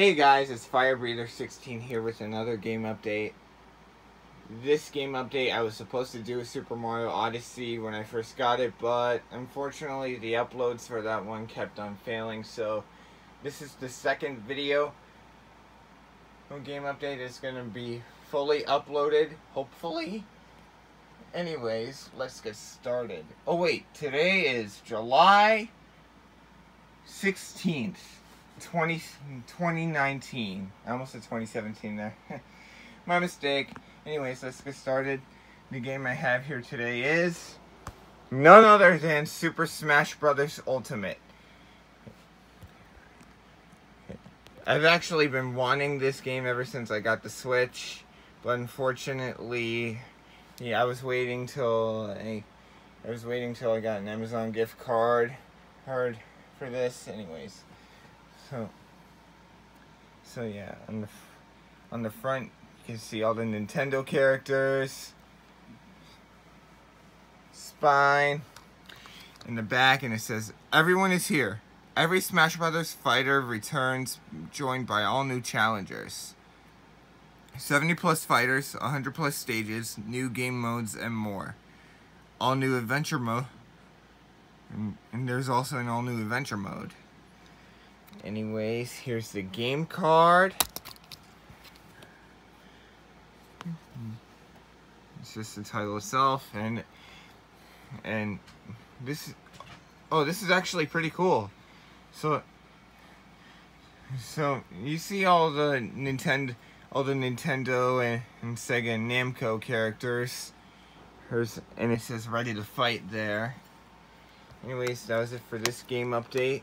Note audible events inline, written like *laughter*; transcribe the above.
Hey guys, it's Firebreather16 here with another game update. This game update, I was supposed to do Super Mario Odyssey when I first got it, but unfortunately the uploads for that one kept on failing, so this is the second video. Game update is going to be fully uploaded, hopefully. Anyways, let's get started. Oh wait, today is July 16th. 20, 2019. I almost said 2017 there. *laughs* My mistake. Anyways, let's get started. The game I have here today is none other than Super Smash Bros. Ultimate. I've actually been wanting this game ever since I got the Switch, but unfortunately, yeah, I was waiting till I, I was waiting till I got an Amazon gift card, card for this. Anyways, so, so yeah, on the on the front you can see all the Nintendo characters, spine, in the back, and it says everyone is here. Every Smash Brothers fighter returns, joined by all new challengers. 70 plus fighters, 100 plus stages, new game modes, and more. All new adventure mode. And, and there's also an all new adventure mode. Anyways, here's the game card. It's just the title itself, and and this. Oh, this is actually pretty cool. So, so you see all the Nintendo, all the Nintendo and, and Sega and Namco characters. Here's and it says "Ready to Fight" there. Anyways, that was it for this game update.